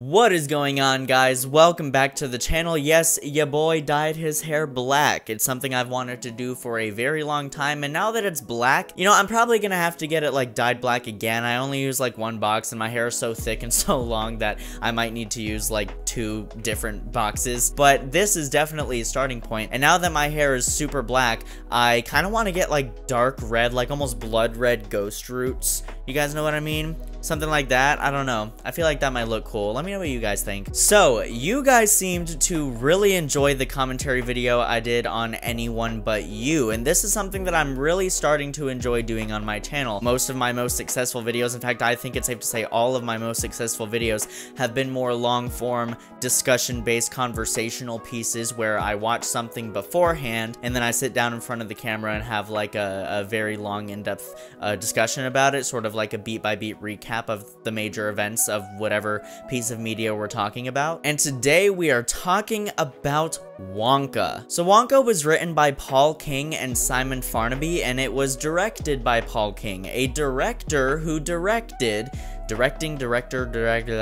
What is going on guys? Welcome back to the channel. Yes, ya boy dyed his hair black. It's something I've wanted to do for a very long time and now that it's black, you know, I'm probably gonna have to get it like dyed black again. I only use like one box and my hair is so thick and so long that I might need to use like two different boxes. But this is definitely a starting point. And now that my hair is super black, I kind of want to get like dark red, like almost blood red ghost roots. You guys know what I mean? Something like that. I don't know. I feel like that might look cool. Let me know what you guys think. So, you guys seemed to really enjoy the commentary video I did on Anyone But You, and this is something that I'm really starting to enjoy doing on my channel. Most of my most successful videos, in fact, I think it's safe to say all of my most successful videos have been more long-form, discussion-based conversational pieces where I watch something beforehand, and then I sit down in front of the camera and have like a, a very long, in-depth uh, discussion about it, sort of like a beat-by-beat recap recap of the major events of whatever piece of media we're talking about. And today we are talking about Wonka. So Wonka was written by Paul King and Simon Farnaby, and it was directed by Paul King, a director who directed directing, director, director,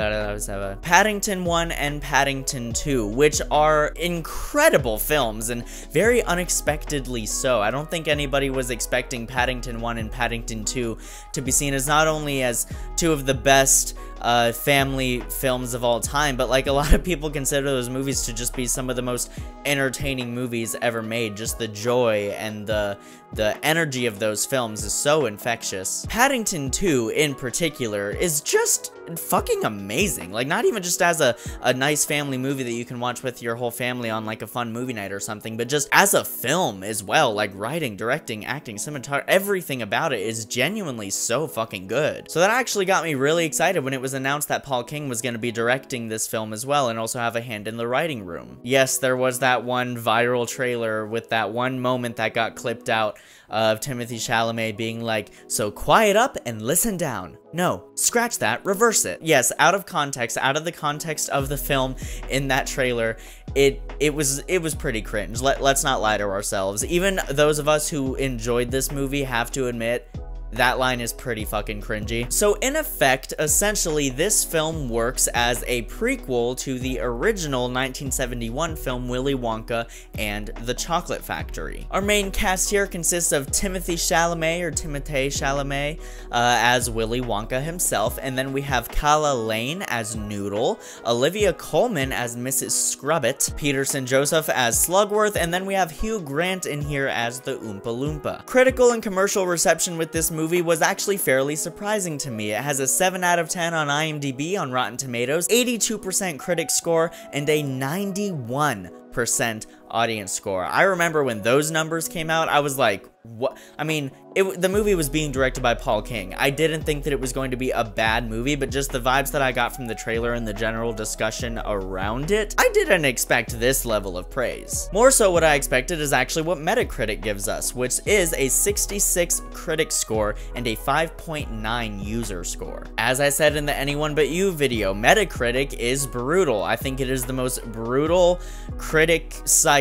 Paddington 1 and Paddington 2, which are incredible films and very unexpectedly so. I don't think anybody was expecting Paddington 1 and Paddington 2 to be seen as not only as two of the best uh, family films of all time, but like a lot of people consider those movies to just be some of the most entertaining movies ever made. Just the joy and the the energy of those films is so infectious. Paddington 2 in particular is just fucking amazing. Like not even just as a, a nice family movie that you can watch with your whole family on like a fun movie night or something, but just as a film as well, like writing, directing, acting, cinematography, everything about it is genuinely so fucking good. So that actually got me really excited when it was announced that Paul King was going to be directing this film as well and also have a hand in the writing room. Yes, there was that one viral trailer with that one moment that got clipped out of Timothy Chalamet being like, so quiet up and listen down. No, scratch that, reverse it. Yes, out of context, out of the context of the film in that trailer, it it was it was pretty cringe. Let, let's not lie to ourselves. Even those of us who enjoyed this movie have to admit that line is pretty fucking cringy. So in effect, essentially, this film works as a prequel to the original 1971 film Willy Wonka and the Chocolate Factory. Our main cast here consists of Timothy Chalamet, or Timothée Chalamet, uh, as Willy Wonka himself, and then we have Calah Lane as Noodle, Olivia Colman as Mrs. Scrubbit, Paterson Joseph as Slugworth, and then we have Hugh Grant in here as the Oompa Loompa. Critical and commercial reception with this movie was actually fairly surprising to me. It has a 7 out of 10 on IMDb on Rotten Tomatoes, 82% critic score, and a 91% audience score. I remember when those numbers came out, I was like, what? I mean, it, the movie was being directed by Paul King. I didn't think that it was going to be a bad movie, but just the vibes that I got from the trailer and the general discussion around it, I didn't expect this level of praise. More so what I expected is actually what Metacritic gives us, which is a 66 critic score and a 5.9 user score. As I said in the Anyone But You video, Metacritic is brutal. I think it is the most brutal critic site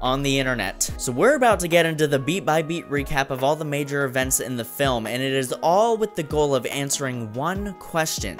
on the internet. So we're about to get into the beat-by-beat -beat recap of all the major events in the film, and it is all with the goal of answering one question.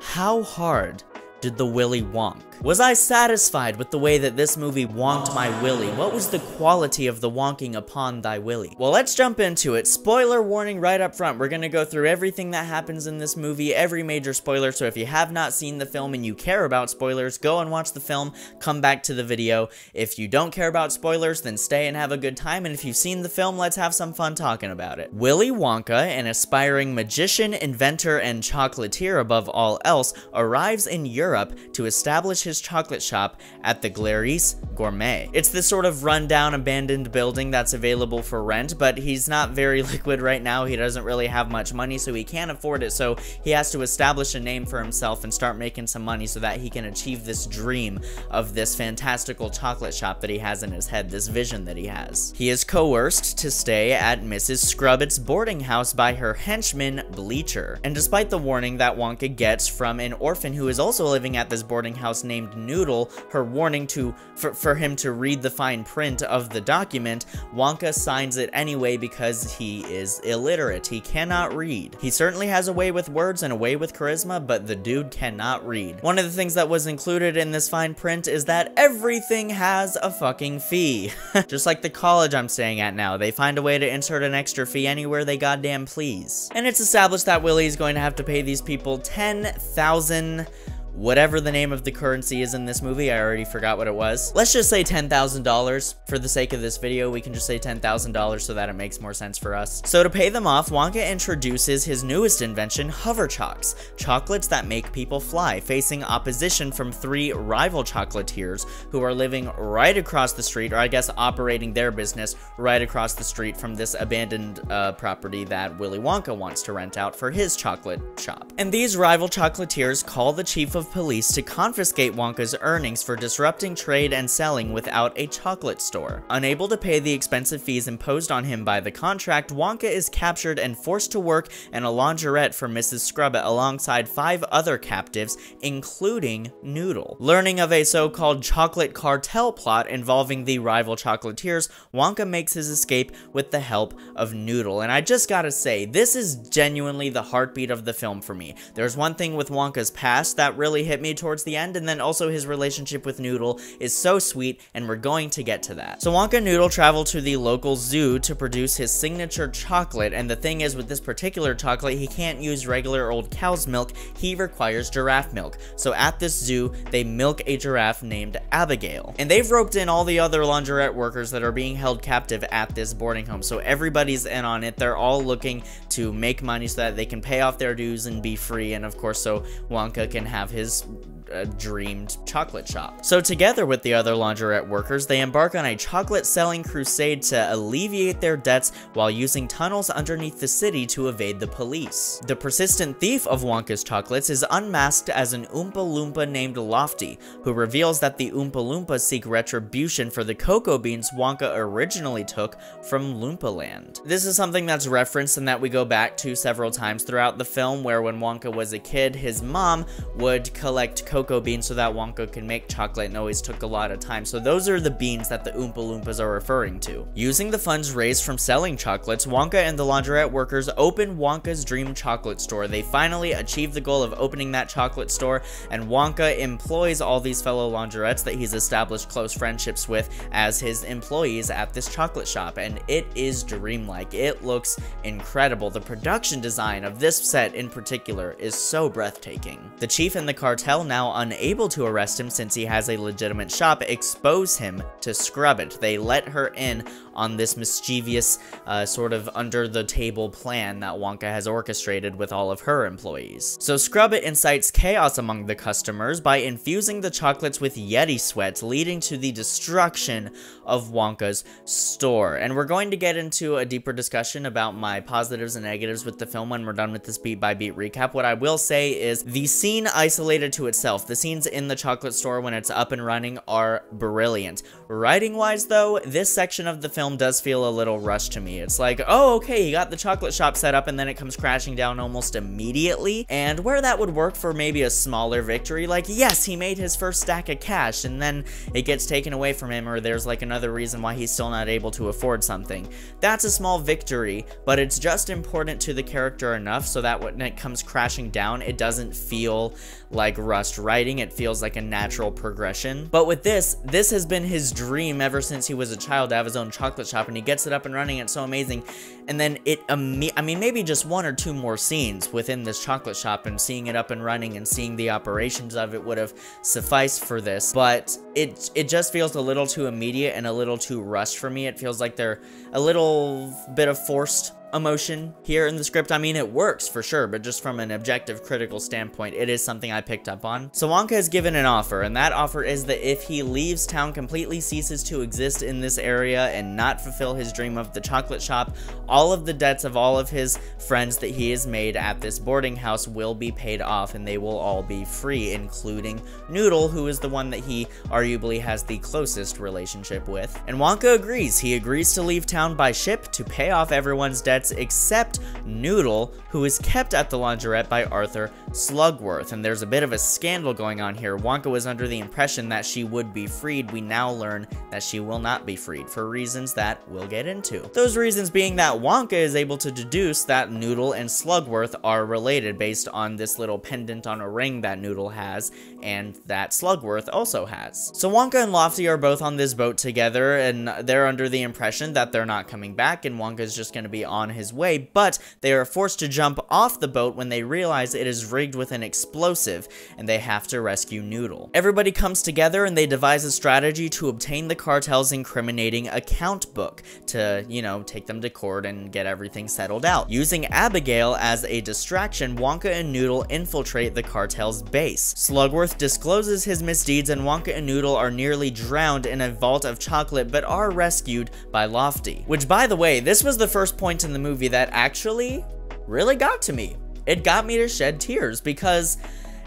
How hard did the Willy wonk? Was I satisfied with the way that this movie wonked my willy? What was the quality of the wonking upon thy willy? Well, let's jump into it. Spoiler warning right up front. We're gonna go through everything that happens in this movie, every major spoiler, so if you have not seen the film and you care about spoilers, go and watch the film, come back to the video. If you don't care about spoilers, then stay and have a good time, and if you've seen the film, let's have some fun talking about it. Willy Wonka, an aspiring magician, inventor, and chocolatier above all else, arrives in Europe to establish his chocolate shop at the Galeries Gourmet. It's this sort of rundown abandoned building that's available for rent, but he's not very liquid right now. He doesn't really have much money, so he can't afford it. So he has to establish a name for himself and start making some money so that he can achieve this dream of this fantastical chocolate shop that he has in his head, this vision that he has. He is coerced to stay at Mrs. Scrubbit's boarding house by her henchman, Bleacher. And despite the warning that Wonka gets from an orphan who is also living at this boarding house named Noodle, her warning to for, for for him to read the fine print of the document, Wonka signs it anyway because he is illiterate. He cannot read. He certainly has a way with words and a way with charisma, but the dude cannot read. One of the things that was included in this fine print is that everything has a fucking fee. Just like the college I'm staying at now, they find a way to insert an extra fee anywhere they goddamn please. And it's established that Willy is going to have to pay these people 10,000 whatever the name of the currency is in this movie. I already forgot what it was. Let's just say $10,000 for the sake of this video. We can just say $10,000 so that it makes more sense for us. So to pay them off, Wonka introduces his newest invention, Hover Chocs, chocolates that make people fly, facing opposition from three rival chocolatiers who are living right across the street, or I guess operating their business right across the street from this abandoned uh, property that Willy Wonka wants to rent out for his chocolate shop. And these rival chocolatiers call the chief of police to confiscate Wonka's earnings for disrupting trade and selling without a chocolate store. Unable to pay the expensive fees imposed on him by the contract, Wonka is captured and forced to work in a laundrette for Mrs. Scrubbit alongside five other captives, including Noodle. Learning of a so-called chocolate cartel plot involving the rival chocolatiers, Wonka makes his escape with the help of Noodle. And I just gotta say, this is genuinely the heartbeat of the film for me. There's one thing with Wonka's past that really really hit me towards the end, and then also his relationship with Noodle is so sweet, and we're going to get to that. So Wonka Noodle travel to the local zoo to produce his signature chocolate, and the thing is with this particular chocolate, he can't use regular old cow's milk, he requires giraffe milk. So at this zoo, they milk a giraffe named Abigail. And they've roped in all the other laundrette workers that are being held captive at this boarding home, so everybody's in on it. They're all looking to make money so that they can pay off their dues and be free, and of course, so Wonka can have his a dreamed chocolate shop. So together with the other laundrette workers, they embark on a chocolate selling crusade to alleviate their debts while using tunnels underneath the city to evade the police. The persistent thief of Wonka's chocolates is unmasked as an Oompa Loompa named Lofty, who reveals that the Oompa Loompas seek retribution for the cocoa beans Wonka originally took from Loompa Land. This is something that's referenced and that we go back to several times throughout the film where when Wonka was a kid, his mom would collect cocoa beans so that Wonka can make chocolate and always took a lot of time. So those are the beans that the Oompa Loompas are referring to. Using the funds raised from selling chocolates, Wonka and the laundrette workers open Wonka's dream chocolate store. They finally achieve the goal of opening that chocolate store, and Wonka employs all these fellow laundrettes that he's established close friendships with as his employees at this chocolate shop, and it is dreamlike. It looks incredible. The production design of this set in particular is so breathtaking. The chief and the cartel now now unable to arrest him since he has a legitimate shop, expose him to Scrubbit. They let her in on this mischievous, uh, sort of under-the-table plan that Wonka has orchestrated with all of her employees. So Scrubbit incites chaos among the customers by infusing the chocolates with Yeti sweat, leading to the destruction of Wonka's store. And we're going to get into a deeper discussion about my positives and negatives with the film when we're done with this beat-by-beat recap. What I will say is the scene isolated to itself. The scenes in the chocolate store when it's up and running are brilliant. Writing-wise, though, this section of the film does feel a little rushed to me. It's like, oh, okay, he got the chocolate shop set up, and then it comes crashing down almost immediately. And where that would work for maybe a smaller victory, like, yes, he made his first stack of cash, and then it gets taken away from him, or there's like another reason why he's still not able to afford something. That's a small victory, but it's just important to the character enough so that when it comes crashing down, it doesn't feel like rushed writing. It feels like a natural progression. But with this, this has been his dream ever since he was a child to have his own chocolate shop, and he gets it up and running. It's so amazing. And then it, I mean, maybe just one or two more scenes within this chocolate shop and seeing it up and running and seeing the operations of it would have sufficed for this. But it, it just feels a little too immediate and a little too rushed for me. It feels like they're a little bit of forced emotion here in the script. I mean, it works for sure, but just from an objective critical standpoint, it is something I picked up on. So Wonka is given an offer, and that offer is that if he leaves town, completely ceases to exist in this area and not fulfill his dream of the chocolate shop, all of the debts of all of his friends that he has made at this boarding house will be paid off and they will all be free, including Noodle, who is the one that he arguably has the closest relationship with. And Wonka agrees. He agrees to leave town by ship to pay off everyone's debts except Noodle, who is kept at the laundrette by Arthur Slugworth. And there's a bit of a scandal going on here. Wonka was under the impression that she would be freed. We now learn that she will not be freed for reasons that we'll get into. Those reasons being that Wonka is able to deduce that Noodle and Slugworth are related based on this little pendant on a ring that Noodle has and that Slugworth also has. So Wonka and Lofty are both on this boat together and they're under the impression that they're not coming back and Wonka's just going to be on his way, but they are forced to jump off the boat when they realize it is rigged with an explosive and they have to rescue Noodle. Everybody comes together and they devise a strategy to obtain the cartel's incriminating account book to, you know, take them to court and get everything settled out. Using Abigail as a distraction, Wonka and Noodle infiltrate the cartel's base. Slugworth discloses his misdeeds and Wonka and Noodle are nearly drowned in a vault of chocolate but are rescued by Lofty. Which by the way, this was the first point in the movie that actually really got to me. It got me to shed tears because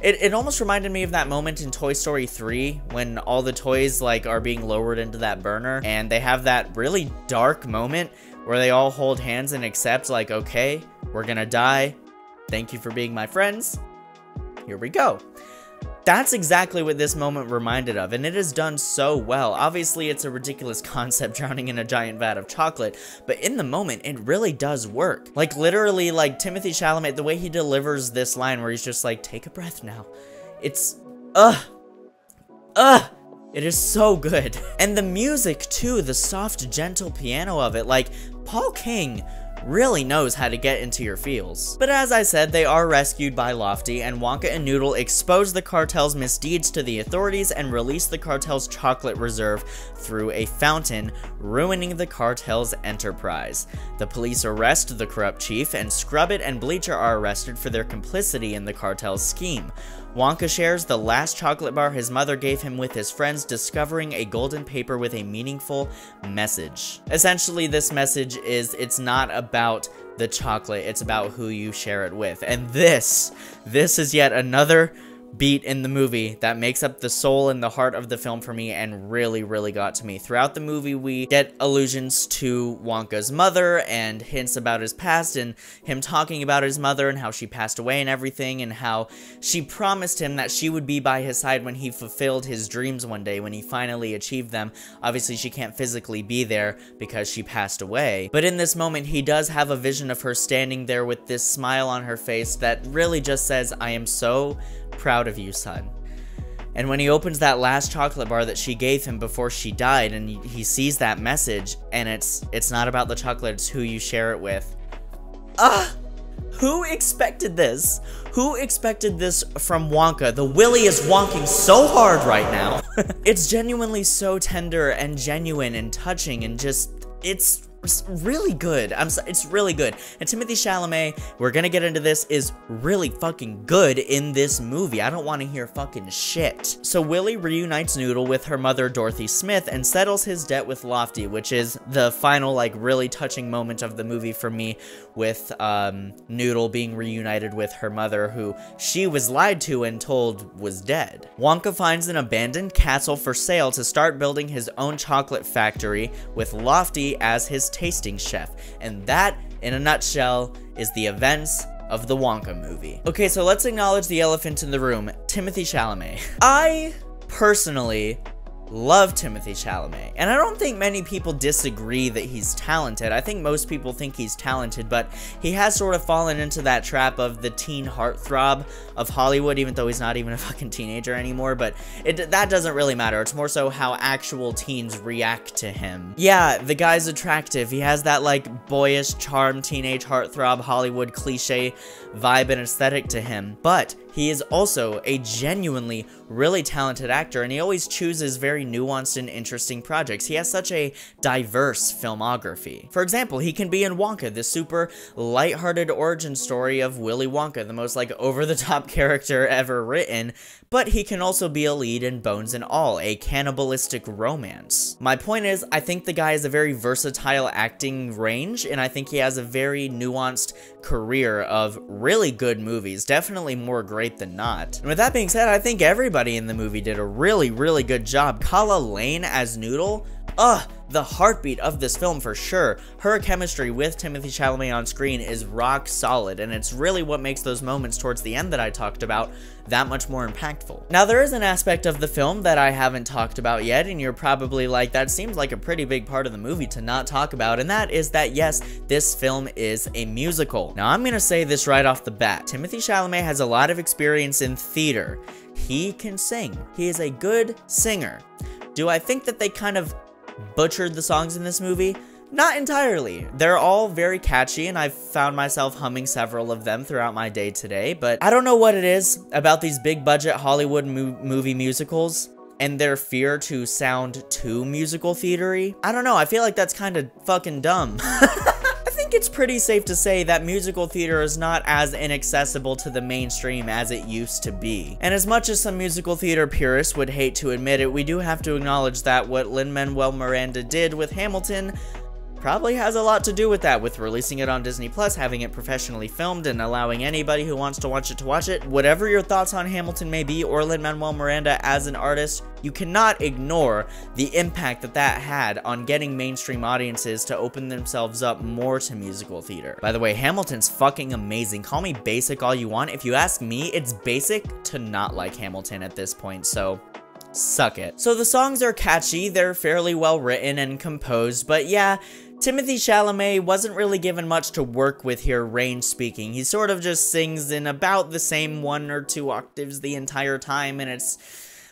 it, it almost reminded me of that moment in Toy Story 3 when all the toys like are being lowered into that burner and they have that really dark moment where they all hold hands and accept like, okay, we're gonna die. Thank you for being my friends. Here we go. That's exactly what this moment reminded of, and it is done so well. Obviously, it's a ridiculous concept drowning in a giant vat of chocolate, but in the moment, it really does work. Like, literally, like, Timothy Chalamet, the way he delivers this line where he's just like, take a breath now. It's, ugh, ugh. It is so good. And the music, too, the soft, gentle piano of it, like, Paul King really knows how to get into your feels. But as I said, they are rescued by Lofty, and Wonka and Noodle expose the cartel's misdeeds to the authorities and release the cartel's chocolate reserve through a fountain, ruining the cartel's enterprise. The police arrest the corrupt chief, and Scrubbit and Bleacher are arrested for their complicity in the cartel's scheme. Wonka shares the last chocolate bar his mother gave him with his friends, discovering a golden paper with a meaningful message. Essentially, this message is it's not about the chocolate, it's about who you share it with. And this, this is yet another beat in the movie that makes up the soul and the heart of the film for me and really, really got to me. Throughout the movie, we get allusions to Wonka's mother and hints about his past and him talking about his mother and how she passed away and everything and how she promised him that she would be by his side when he fulfilled his dreams one day, when he finally achieved them. Obviously, she can't physically be there because she passed away. But in this moment, he does have a vision of her standing there with this smile on her face that really just says, I am so proud of you, son. And when he opens that last chocolate bar that she gave him before she died and he sees that message and it's it's not about the chocolate, it's who you share it with. Ah! Who expected this? Who expected this from Wonka? The Willy is wonking so hard right now. it's genuinely so tender and genuine and touching and just it's it's really good. I'm so, it's really good. And Timothy Chalamet, we're gonna get into this, is really fucking good in this movie. I don't want to hear fucking shit. So Willy reunites Noodle with her mother Dorothy Smith and settles his debt with Lofty, which is the final like really touching moment of the movie for me with um, Noodle being reunited with her mother who she was lied to and told was dead. Wonka finds an abandoned castle for sale to start building his own chocolate factory with Lofty as his tasting chef. And that, in a nutshell, is the events of the Wonka movie. Okay, so let's acknowledge the elephant in the room, Timothy Chalamet. I personally love Timothy Chalamet. And I don't think many people disagree that he's talented. I think most people think he's talented, but he has sort of fallen into that trap of the teen heartthrob of Hollywood, even though he's not even a fucking teenager anymore. But it, that doesn't really matter. It's more so how actual teens react to him. Yeah, the guy's attractive. He has that, like, boyish charm, teenage heartthrob, Hollywood cliche vibe and aesthetic to him. But he is also a genuinely really talented actor, and he always chooses very nuanced and interesting projects. He has such a diverse filmography. For example, he can be in Wonka, the super lighthearted origin story of Willy Wonka, the most like over-the-top character ever written, but he can also be a lead in Bones and All, a cannibalistic romance. My point is, I think the guy has a very versatile acting range, and I think he has a very nuanced career of really good movies, definitely more great than not. And with that being said, I think everybody in the movie did a really, really good job. Calah Lane as Noodle, ugh, the heartbeat of this film for sure. Her chemistry with Timothy Chalamet on screen is rock solid, and it's really what makes those moments towards the end that I talked about that much more impactful. Now, there is an aspect of the film that I haven't talked about yet, and you're probably like, that seems like a pretty big part of the movie to not talk about, and that is that yes, this film is a musical. Now, I'm gonna say this right off the bat. Timothy Chalamet has a lot of experience in theater. He can sing. He is a good singer. Do I think that they kind of butchered the songs in this movie? Not entirely. They're all very catchy, and I've found myself humming several of them throughout my day today, but I don't know what it is about these big budget Hollywood mo movie musicals and their fear to sound too musical theatery. I don't know, I feel like that's kind of fucking dumb. Think it's pretty safe to say that musical theater is not as inaccessible to the mainstream as it used to be. And as much as some musical theater purists would hate to admit it, we do have to acknowledge that what Lin-Manuel Miranda did with Hamilton probably has a lot to do with that, with releasing it on Disney Plus, having it professionally filmed, and allowing anybody who wants to watch it to watch it. Whatever your thoughts on Hamilton may be, or Lin-Manuel Miranda as an artist, you cannot ignore the impact that that had on getting mainstream audiences to open themselves up more to musical theater. By the way, Hamilton's fucking amazing. Call me basic all you want. If you ask me, it's basic to not like Hamilton at this point, so suck it. So the songs are catchy, they're fairly well written and composed, but yeah, Timothy Chalamet wasn't really given much to work with here, range speaking. He sort of just sings in about the same one or two octaves the entire time, and it's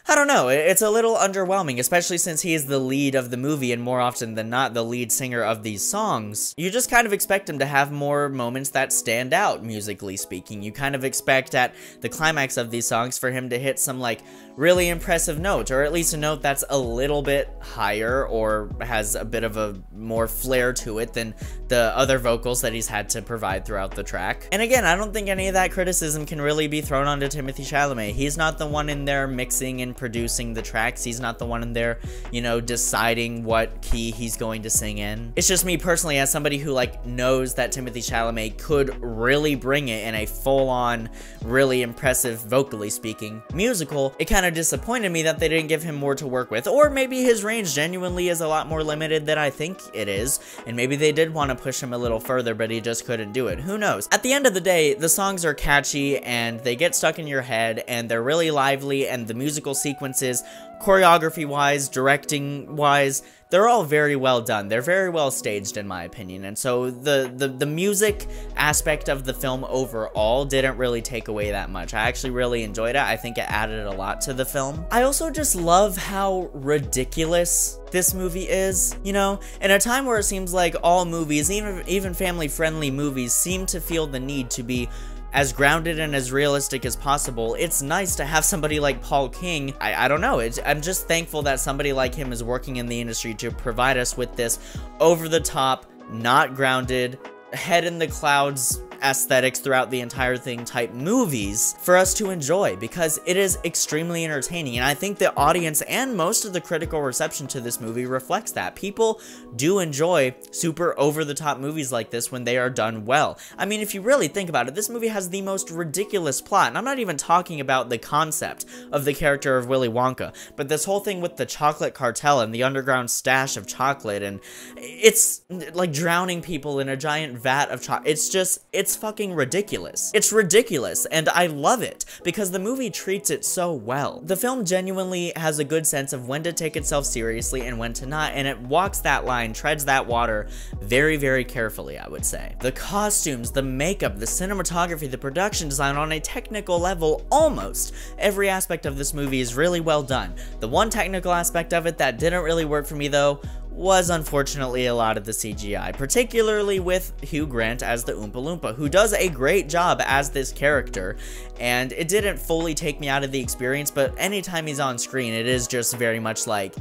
I don't know, it's a little underwhelming, especially since he is the lead of the movie and more often than not the lead singer of these songs. You just kind of expect him to have more moments that stand out, musically speaking. You kind of expect at the climax of these songs for him to hit some like really impressive note, or at least a note that's a little bit higher or has a bit of a more flair to it than the other vocals that he's had to provide throughout the track. And again, I don't think any of that criticism can really be thrown onto Timothy Chalamet. He's not the one in there mixing and producing the tracks. He's not the one in there, you know, deciding what key he's going to sing in. It's just me personally as somebody who like knows that Timothy Chalamet could really bring it in a full-on, really impressive, vocally speaking, musical. It kind of disappointed me that they didn't give him more to work with. Or maybe his range genuinely is a lot more limited than I think it is. And maybe they did want to push him a little further, but he just couldn't do it. Who knows? At the end of the day, the songs are catchy and they get stuck in your head and they're really lively and the musical sequences, choreography-wise, directing-wise, they're all very well done. They're very well staged in my opinion. And so the, the, the music aspect of the film overall didn't really take away that much. I actually really enjoyed it. I think it added a lot to the film. I also just love how ridiculous this movie is, you know? In a time where it seems like all movies, even, even family-friendly movies, seem to feel the need to be as grounded and as realistic as possible, it's nice to have somebody like Paul King. I, I don't know, it's, I'm just thankful that somebody like him is working in the industry to provide us with this over-the-top, not grounded, head in the clouds aesthetics throughout the entire thing type movies for us to enjoy because it is extremely entertaining and I think the audience and most of the critical reception to this movie reflects that. People do enjoy super over-the-top movies like this when they are done well. I mean, if you really think about it, this movie has the most ridiculous plot and I'm not even talking about the concept of the character of Willy Wonka, but this whole thing with the chocolate cartel and the underground stash of chocolate and it's like drowning people in a giant vat of chocolate. It's just, it's it's fucking ridiculous. It's ridiculous, and I love it, because the movie treats it so well. The film genuinely has a good sense of when to take itself seriously and when to not, and it walks that line, treads that water very, very carefully, I would say. The costumes, the makeup, the cinematography, the production design on a technical level, almost every aspect of this movie is really well done. The one technical aspect of it that didn't really work for me though was unfortunately a lot of the CGI, particularly with Hugh Grant as the Oompa Loompa, who does a great job as this character, and it didn't fully take me out of the experience, but anytime he's on screen, it is just very much like,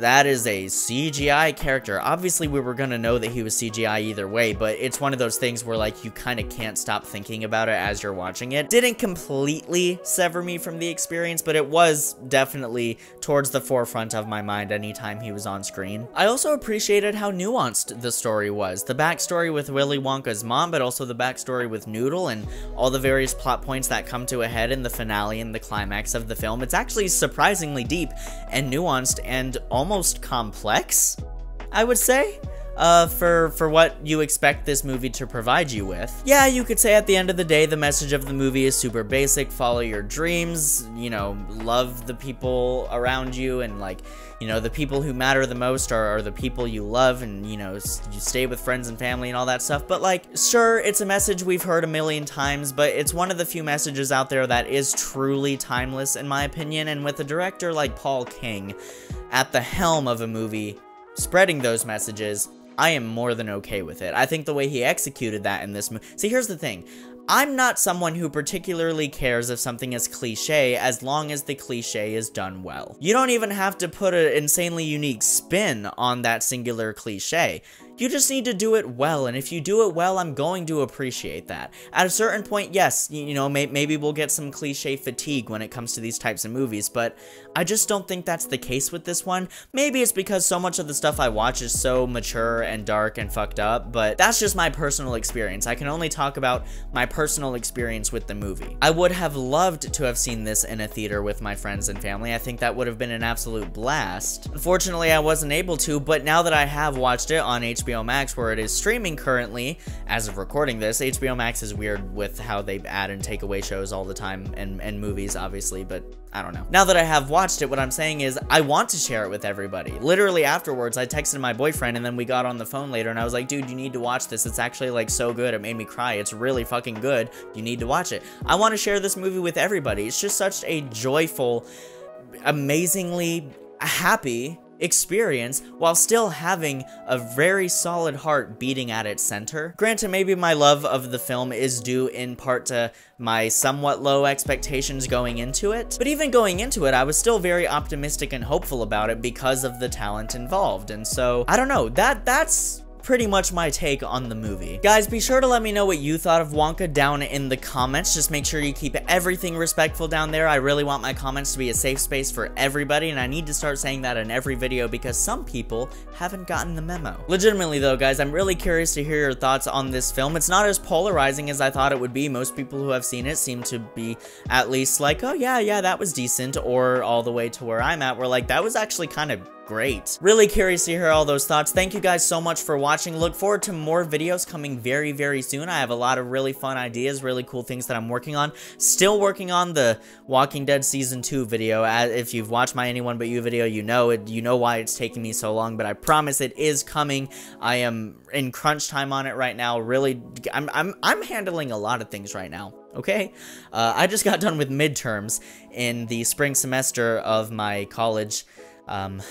that is a CGI character. Obviously, we were gonna know that he was CGI either way, but it's one of those things where, like, you kind of can't stop thinking about it as you're watching it. Didn't completely sever me from the experience, but it was definitely towards the forefront of my mind anytime he was on screen. I also appreciated how nuanced the story was. The backstory with Willy Wonka's mom, but also the backstory with Noodle and all the various plot points that come to a head in the finale and the climax of the film. It's actually surprisingly deep and nuanced and almost complex, I would say uh, for, for what you expect this movie to provide you with. Yeah, you could say at the end of the day, the message of the movie is super basic, follow your dreams, you know, love the people around you, and like, you know, the people who matter the most are, are the people you love, and, you know, you stay with friends and family and all that stuff. But like, sure, it's a message we've heard a million times, but it's one of the few messages out there that is truly timeless, in my opinion, and with a director like Paul King at the helm of a movie, spreading those messages, I am more than okay with it. I think the way he executed that in this movie. See, here's the thing. I'm not someone who particularly cares if something is cliche as long as the cliche is done well. You don't even have to put an insanely unique spin on that singular cliche. You just need to do it well, and if you do it well, I'm going to appreciate that. At a certain point, yes, you know, may maybe we'll get some cliche fatigue when it comes to these types of movies, but I just don't think that's the case with this one. Maybe it's because so much of the stuff I watch is so mature and dark and fucked up, but that's just my personal experience. I can only talk about my personal experience with the movie. I would have loved to have seen this in a theater with my friends and family. I think that would have been an absolute blast. Unfortunately, I wasn't able to, but now that I have watched it on HBO HBO Max where it is streaming currently. As of recording this, HBO Max is weird with how they add and take away shows all the time and, and movies, obviously, but I don't know. Now that I have watched it, what I'm saying is I want to share it with everybody. Literally afterwards, I texted my boyfriend and then we got on the phone later and I was like, dude, you need to watch this. It's actually like so good. It made me cry. It's really fucking good. You need to watch it. I want to share this movie with everybody. It's just such a joyful, amazingly happy experience while still having a very solid heart beating at its center. Granted, maybe my love of the film is due in part to my somewhat low expectations going into it, but even going into it, I was still very optimistic and hopeful about it because of the talent involved, and so, I don't know, that that's pretty much my take on the movie. Guys, be sure to let me know what you thought of Wonka down in the comments. Just make sure you keep everything respectful down there. I really want my comments to be a safe space for everybody, and I need to start saying that in every video because some people haven't gotten the memo. Legitimately though, guys, I'm really curious to hear your thoughts on this film. It's not as polarizing as I thought it would be. Most people who have seen it seem to be at least like, oh yeah, yeah, that was decent, or all the way to where I'm at, where like, that was actually kind of great. Really curious to hear all those thoughts. Thank you guys so much for watching. Look forward to more videos coming very, very soon. I have a lot of really fun ideas, really cool things that I'm working on. Still working on the Walking Dead Season 2 video. If you've watched my Anyone But You video, you know it. You know why it's taking me so long, but I promise it is coming. I am in crunch time on it right now. Really, I'm, I'm, I'm handling a lot of things right now okay? Uh, I just got done with midterms in the spring semester of my college. Um,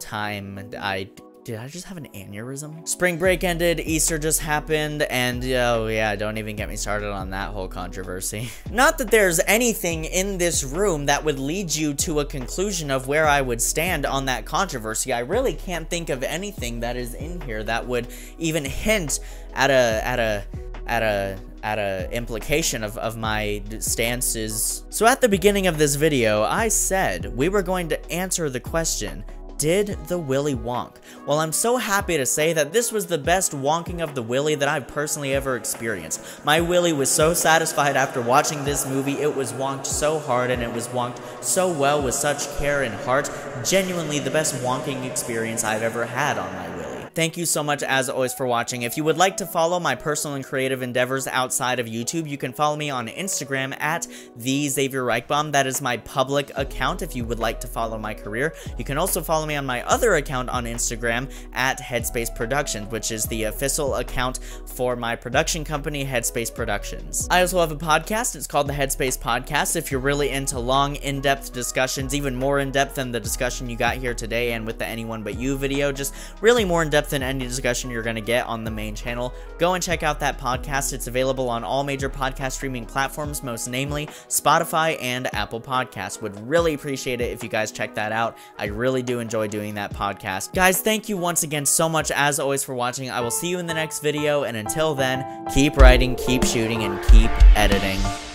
time I did I just have an aneurysm? Spring break ended, Easter just happened, and oh yeah, don't even get me started on that whole controversy. Not that there's anything in this room that would lead you to a conclusion of where I would stand on that controversy. I really can't think of anything that is in here that would even hint at a at a at a at a implication of, of my stances. So at the beginning of this video, I said we were going to answer the question, did the Willy wonk. Well, I'm so happy to say that this was the best wonking of the Willy that I've personally ever experienced. My Willy was so satisfied after watching this movie, it was wonked so hard and it was wonked so well with such care and heart. Genuinely the best wonking experience I've ever had on my Willy. Thank you so much as always for watching. If you would like to follow my personal and creative endeavors outside of YouTube, you can follow me on Instagram at the Xavier Reichbaum. That is my public account if you would like to follow my career. You can also follow me on my other account on Instagram at Headspace Productions, which is the official account for my production company, Headspace Productions. I also have a podcast. It's called the Headspace Podcast. If you're really into long, in-depth discussions, even more in-depth than the discussion you got here today and with the Anyone But You video, just really more in-depth depth than any discussion you're going to get on the main channel. Go and check out that podcast. It's available on all major podcast streaming platforms, most namely Spotify and Apple Podcasts. Would really appreciate it if you guys check that out. I really do enjoy doing that podcast. Guys, thank you once again so much as always for watching. I will see you in the next video, and until then, keep writing, keep shooting, and keep editing.